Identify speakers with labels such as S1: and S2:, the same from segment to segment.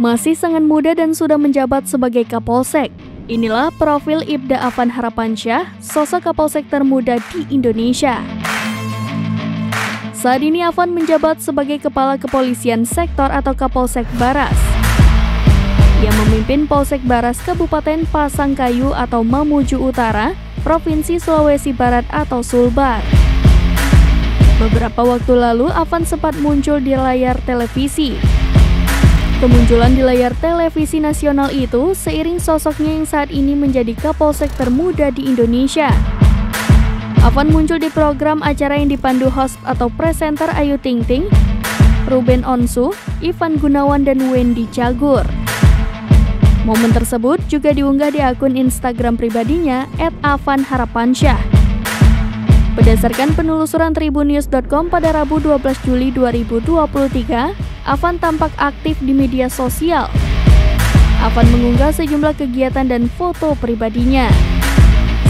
S1: Masih sangat muda dan sudah menjabat sebagai Kapolsek. Inilah profil Ibda Afan Harapansyah, sosok Kapolsek termuda di Indonesia. Saat ini Afan menjabat sebagai Kepala Kepolisian Sektor atau Kapolsek Baras. Ia memimpin Polsek Baras Kabupaten Pasangkayu atau Mamuju Utara, Provinsi Sulawesi Barat atau Sulbar. Beberapa waktu lalu, Afan sempat muncul di layar televisi. Kemunculan di layar televisi nasional itu seiring sosoknya yang saat ini menjadi Kapolsek termuda di Indonesia. Afan muncul di program acara yang dipandu host atau presenter Ayu Ting Ting, Ruben Onsu, Ivan Gunawan, dan Wendy Cagur. Momen tersebut juga diunggah di akun Instagram pribadinya @avanharapansyah. Berdasarkan penelusuran tribunnews.com pada Rabu 12 Juli 2023, Avan tampak aktif di media sosial. Avan mengunggah sejumlah kegiatan dan foto pribadinya.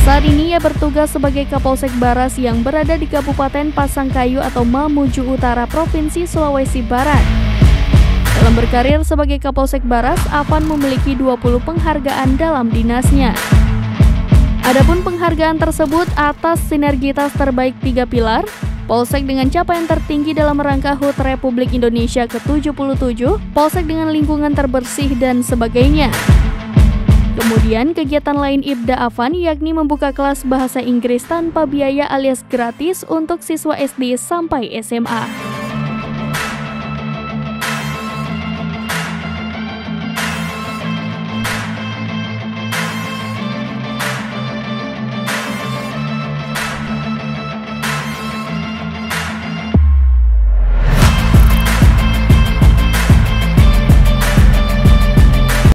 S1: Saat ini ia bertugas sebagai Kapolsek Baras yang berada di Kabupaten Pasangkayu atau Mamuju Utara, Provinsi Sulawesi Barat. Dalam berkarir sebagai Kapolsek Baras, Avan memiliki 20 penghargaan dalam dinasnya. Adapun penghargaan tersebut atas sinergitas terbaik tiga pilar, Polsek dengan capaian tertinggi dalam rangka HUT Republik Indonesia ke-77, Polsek dengan lingkungan terbersih dan sebagainya. Kemudian kegiatan lain Ibda Afan yakni membuka kelas bahasa Inggris tanpa biaya alias gratis untuk siswa SD sampai SMA.